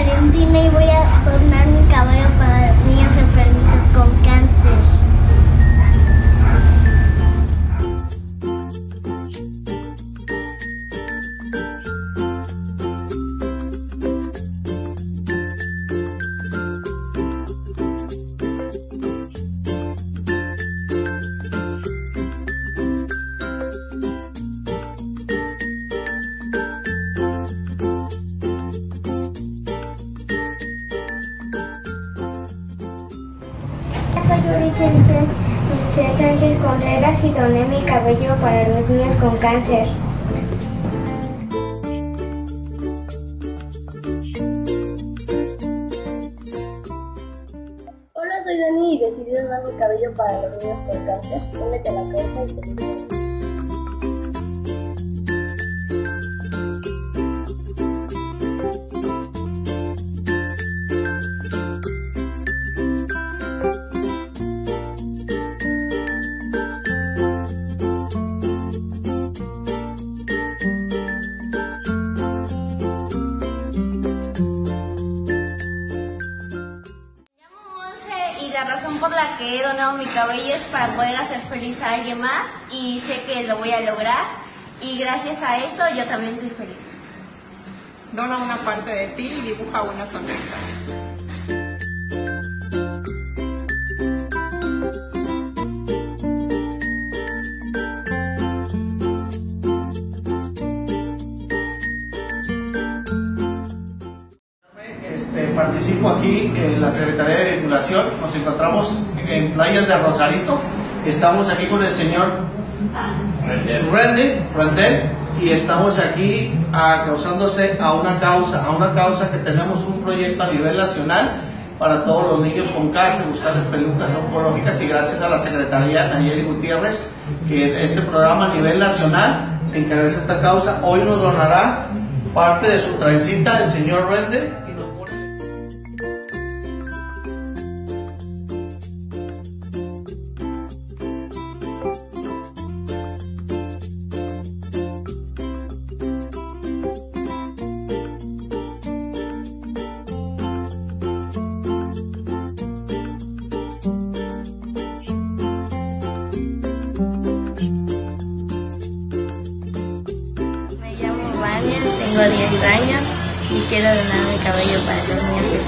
Valentina y voy a donar mi cabello Soy Sánchez Contreras y doné mi cabello para los niños con cáncer. Hola, soy Dani y decidí donar mi cabello para los niños con cáncer. Únete a la cabeza y feliz. La razón por la que he donado mi cabello es para poder hacer feliz a alguien más y sé que lo voy a lograr y gracias a eso yo también soy feliz. Dona una parte de ti y dibuja una sonrisa. Aquí en la Secretaría de Vinculación. Nos encontramos en Playas de Rosarito. Estamos aquí con el señor Rendel, y estamos aquí causándose a una causa, a una causa que tenemos un proyecto a nivel nacional para todos los niños con cáncer, buscarles pelucas oncológicas y gracias a la Secretaría Nayeli Gutiérrez, que este programa a nivel nacional se encabeza esta causa. Hoy nos donará parte de su trencita el señor Rendel tengo 10 años y quiero donar mi cabello para los niños que